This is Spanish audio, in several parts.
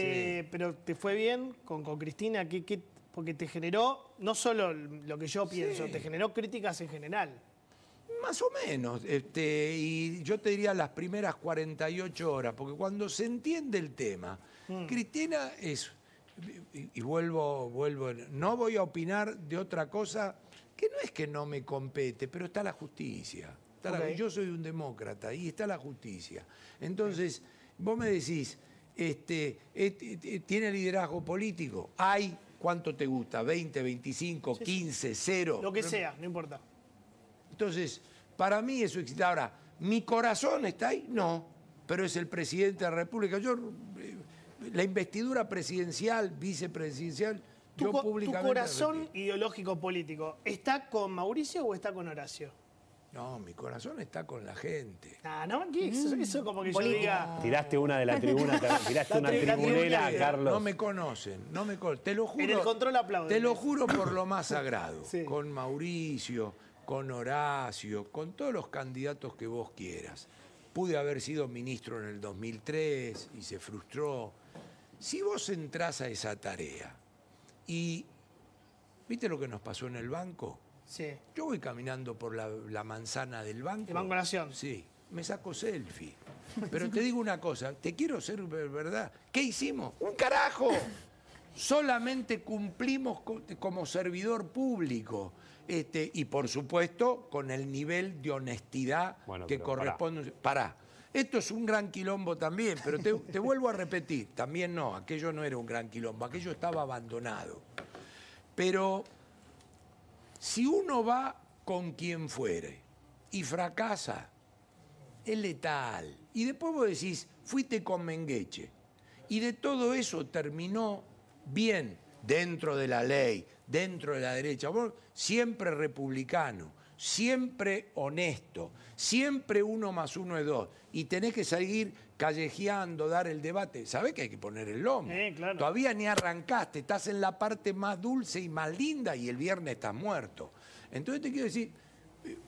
eh, pero te fue bien con, con Cristina, ¿qué, qué- porque te generó, no solo lo que yo pienso, te generó críticas en general. Más o menos. Este, y yo te diría las primeras 48 horas, porque cuando se entiende el tema, Mm. Cristina es, y, y vuelvo, vuelvo, no voy a opinar de otra cosa que no es que no me compete, pero está la justicia. Está la- Ok. yo soy un demócrata y está la justicia. Entonces, vos me decís, este, este, eh, ¿tiene liderazgo político? Hay, ¿cuánto te gusta? ¿20, 25, 15, 0? Lo que sea, no importa. Entonces, para mí eso existe. Ahora, ¿mi corazón está ahí? No, pero es el presidente de la República. Yo, eh, la investidura presidencial, vicepresidencial, ¿Tu, yo co- tu públicamente... corazón repito. ideológico político está con Mauricio o está con Horacio? No, mi corazón está con la gente. Ah, no, ¿qué? Eso, eso como que yo diga. Tiraste una de la tribuna, tiraste La una tri- la tribunera, tribunera. Carlos. No me conocen, no me conocen. Te lo juro. En el control aplauden. Te lo juro por lo más sagrado. Sí. Con Mauricio, con Horacio, con todos los candidatos que vos quieras. Pude haber sido ministro en el 2003 y se frustró. Si vos entrás a esa tarea y. ¿Viste lo que nos pasó en el banco? Sí. Yo voy caminando por la, la manzana del banco. El Banco Nación. Sí, me saco selfie. Pero te digo una cosa, te quiero ser ver- verdad. ¿Qué hicimos? ¡Un carajo! Solamente cumplimos co- como servidor público. Este, y por supuesto, con el nivel de honestidad Bueno, que pero corresponde. Pará. Esto es un gran quilombo también, pero te, te vuelvo a repetir, también no, aquello no era un gran quilombo, aquello estaba abandonado. Pero si uno va con quien fuere y fracasa, es letal. Y después vos decís, fuiste con Mengueche. Y de todo eso terminó bien, dentro de la ley, dentro de la derecha. Vos siempre republicano, siempre honesto, siempre uno más uno es dos. Y tenés que seguir callejeando, dar el debate. ¿Sabés que hay que poner el lomo? Eh, claro. Todavía ni arrancaste, estás en la parte más dulce y más linda y el viernes estás muerto. Entonces te quiero decir, eh,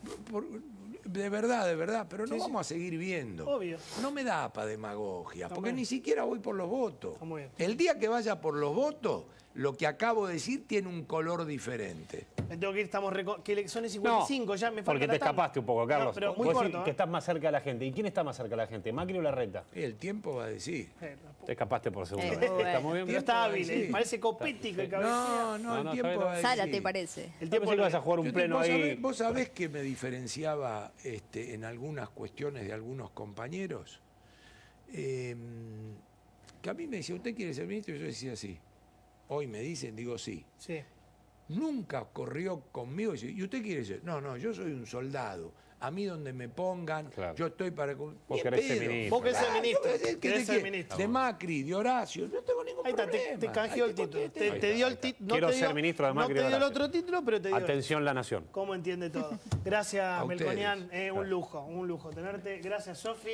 de verdad, de verdad, pero no Sí, sí. vamos a seguir viendo. Obvio. No me da para demagogia, Está porque bien. ni siquiera voy por los votos. Está muy bien. El día que vaya por los votos, lo que acabo de decir tiene un color diferente. Me tengo que ir, estamos que son y 55, ya me falta porque te escapaste un poco, Carlos. No, pero muy Vos decís corto, que ¿eh? estás más cerca de la gente. ¿Y quién está más cerca de la gente? ¿Macri o la reta? El tiempo va a decir. Eh, Te escapaste por segunda Eh, vez. bueno. Está muy bien. Pero está hábil, eh, parece copético el. No, no, No, el no, tiempo va a decir. Sara, ¿te parece? El tiempo lo- ibas a jugar un pleno ahí. sabés- vos sabés que me diferenciaba este, en algunas cuestiones de algunos compañeros. Eh, que a mí me decía, ¿usted quiere ser ministro? Y yo decía sí. Hoy me dicen, digo sí. Sí. Nunca corrió conmigo y dice, ¿y usted quiere ser? No, no, yo soy un soldado. A mí donde me pongan, Claro. yo estoy para... En querés ser ministro. Vos querés ser ministro, qué sé, ¿qué querés ser ministro. De Macri, de Horacio, no tengo ningún Ahí está, te, problema. te canjeó el título. Te, te- te dio el título. Quiero ser ministro de Macri No te dio el otro título, pero te dio. Atención, la nación. ¿Cómo entiende todo? Gracias, Melconian. Eh, un lujo, un lujo tenerte. Gracias, Sofi.